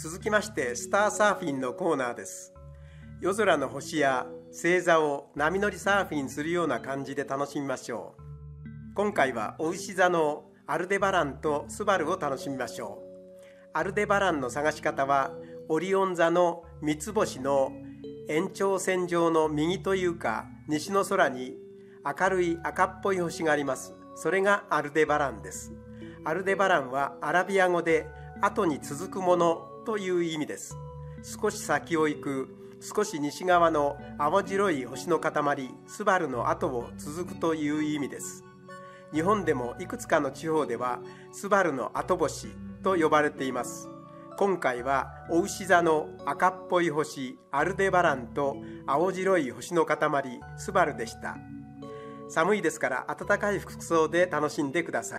続きましてスターサーフィンのコーナーです。夜空の星や星座を波乗りサーフィンするような感じで楽しみましょう。今回はお牛座のアルデバランとスバルを楽しみましょう。アルデバランの探し方はオリオン座の三つ星の延長線上の右というか西の空に明るい赤っぽい星があります。それがアルデバランです。アルデバランはアラビア語で後に続くものという意味です。少し先を行く少し西側の青白い星の塊スバルの後を続くという意味です。日本でもいくつかの地方ではスバルの後星と呼ばれています。今回はお牛座の赤っぽい星アルデバランと青白い星の塊スバルでした。寒いですから暖かい服装で楽しんでください。